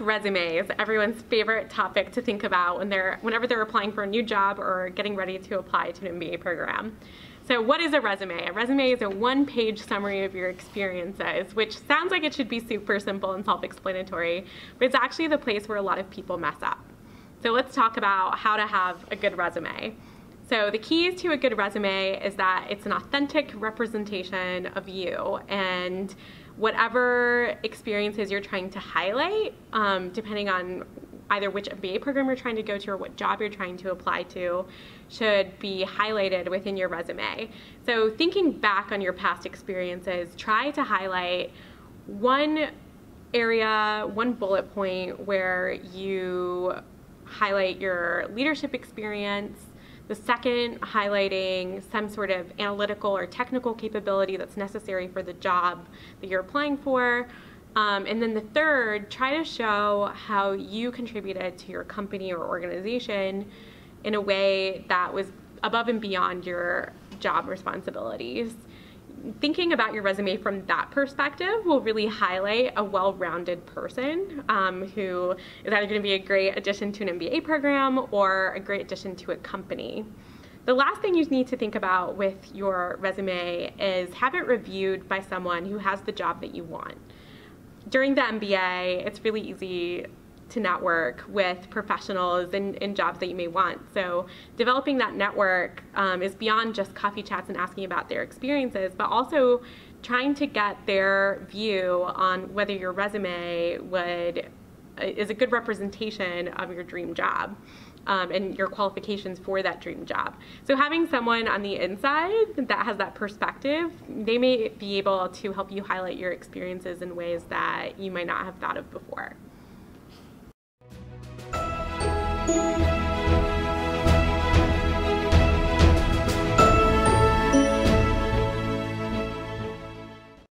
resumes, everyone's favorite topic to think about when they're, whenever they're applying for a new job or getting ready to apply to an MBA program. So what is a resume? A resume is a one-page summary of your experiences, which sounds like it should be super simple and self-explanatory, but it's actually the place where a lot of people mess up. So let's talk about how to have a good resume. So the keys to a good resume is that it's an authentic representation of you and whatever experiences you're trying to highlight, um, depending on either which MBA program you're trying to go to or what job you're trying to apply to, should be highlighted within your resume. So thinking back on your past experiences, try to highlight one area, one bullet point where you highlight your leadership experience, the second, highlighting some sort of analytical or technical capability that's necessary for the job that you're applying for. Um, and then the third, try to show how you contributed to your company or organization in a way that was above and beyond your job responsibilities thinking about your resume from that perspective will really highlight a well-rounded person um, who is either going to be a great addition to an MBA program or a great addition to a company. The last thing you need to think about with your resume is have it reviewed by someone who has the job that you want. During the MBA, it's really easy to network with professionals in, in jobs that you may want. So developing that network um, is beyond just coffee chats and asking about their experiences, but also trying to get their view on whether your resume would uh, is a good representation of your dream job. Um, and your qualifications for that dream job. So having someone on the inside that has that perspective, they may be able to help you highlight your experiences in ways that you might not have thought of before.